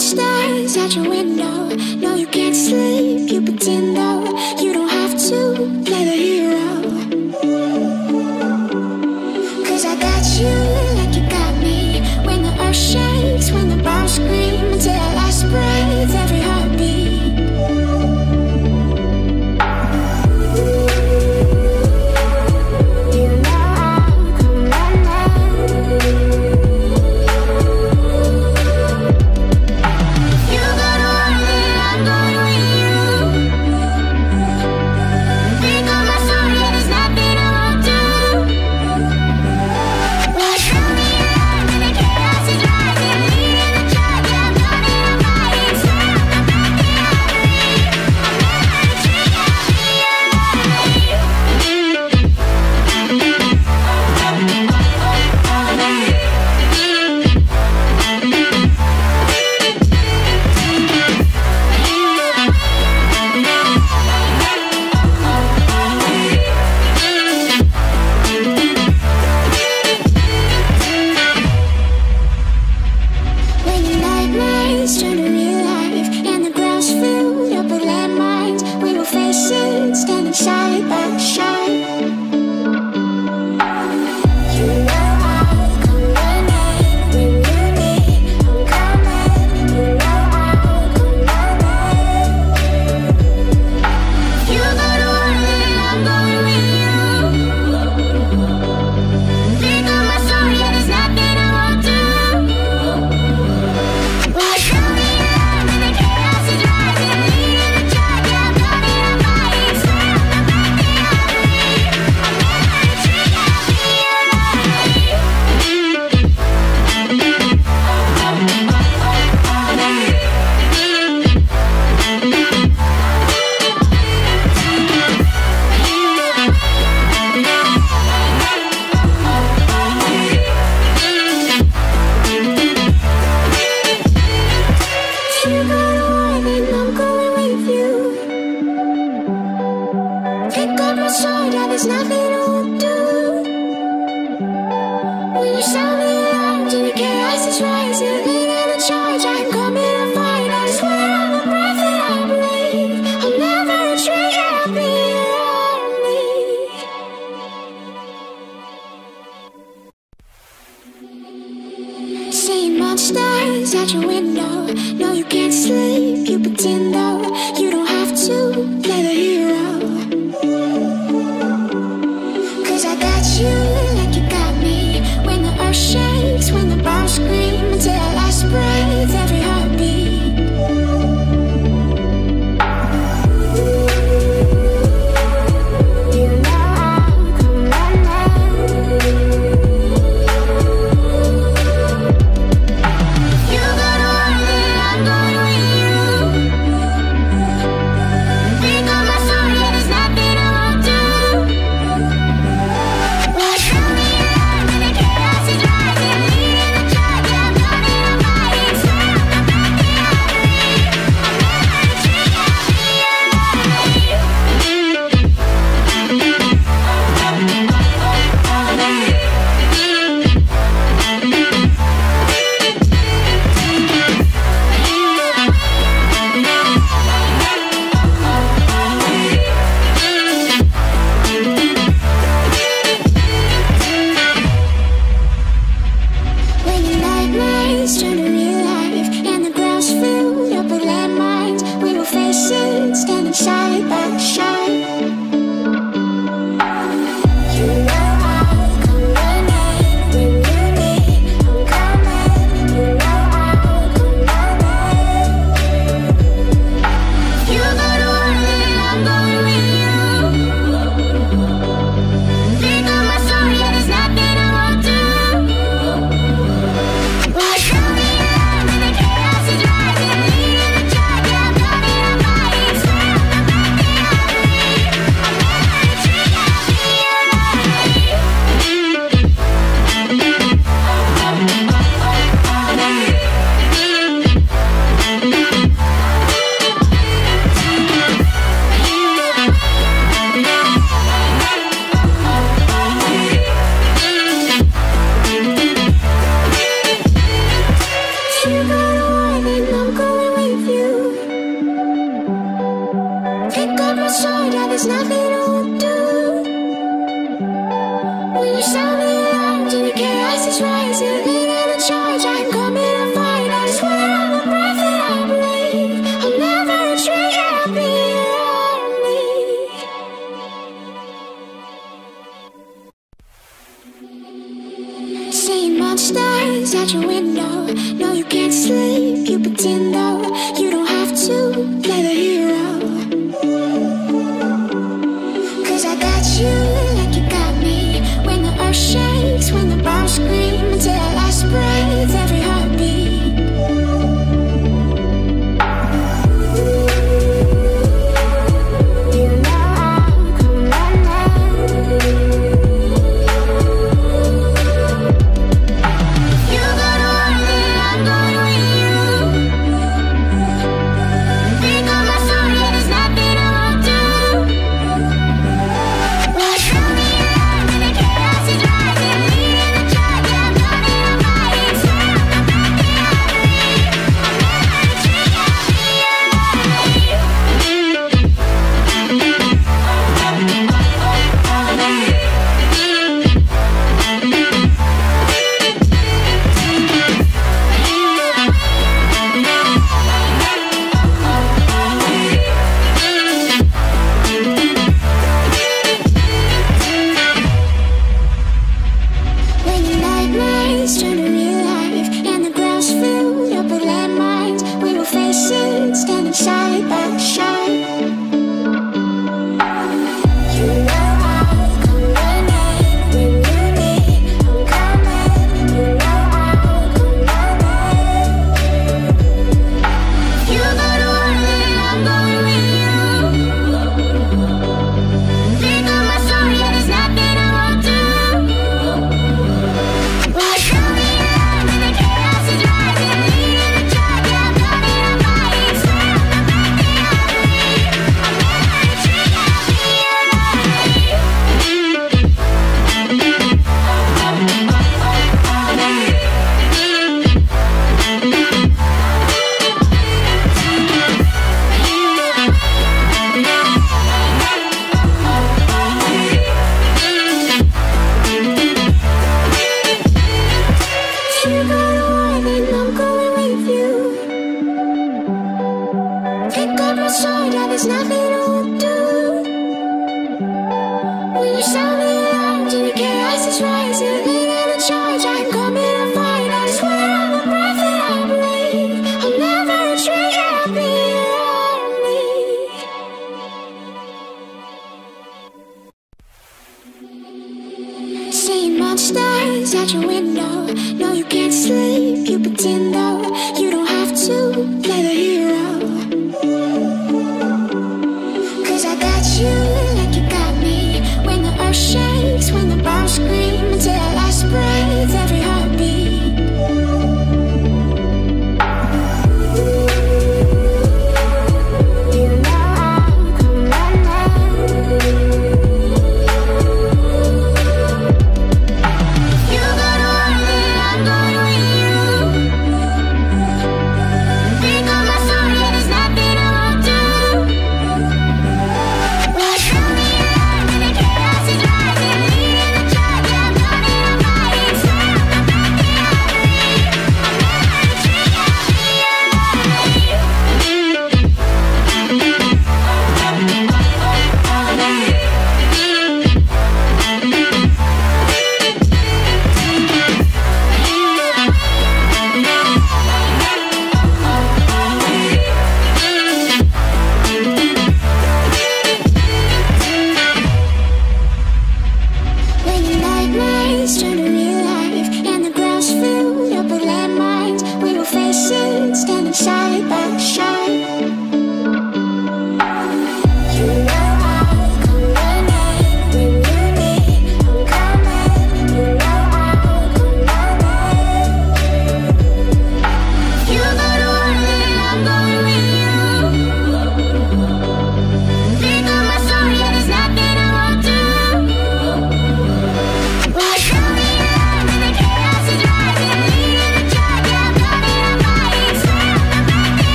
stars at your window. No, you can't sleep, you pretend though. You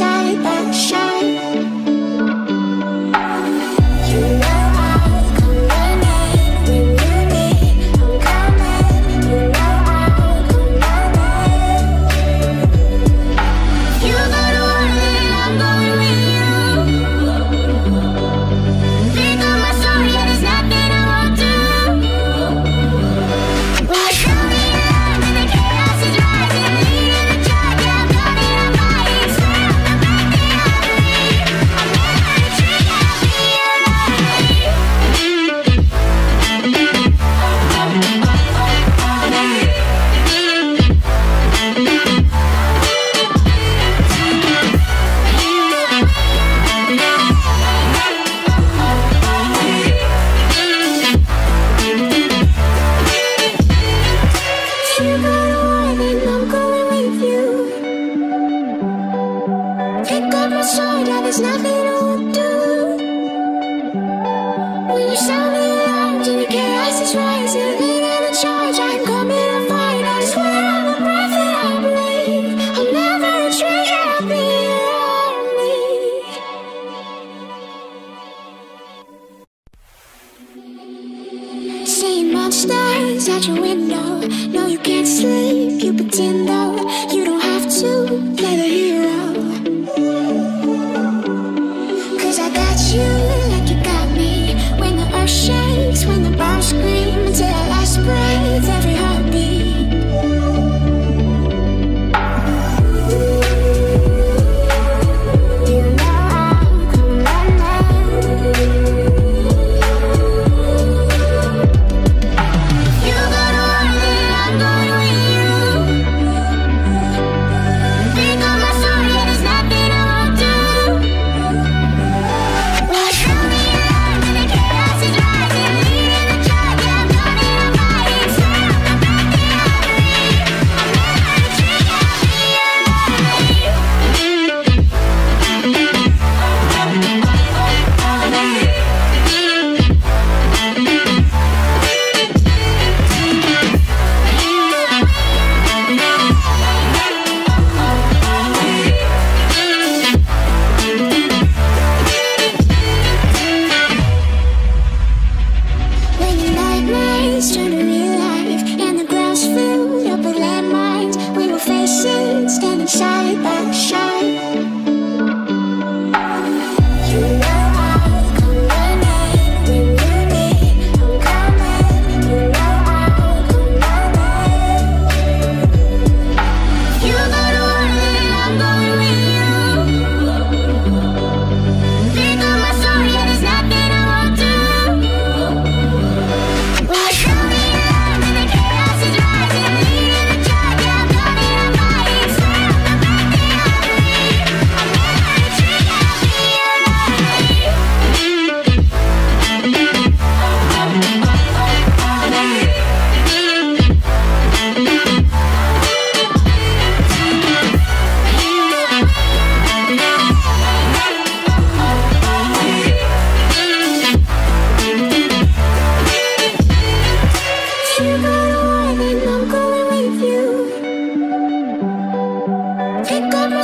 it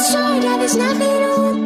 sure that there's nothing to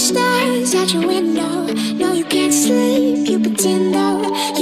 stars at your window. No, you can't sleep, you pretend though.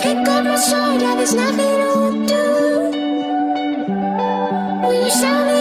Pick up my sword, yeah, there's nothing to do. Will you show me?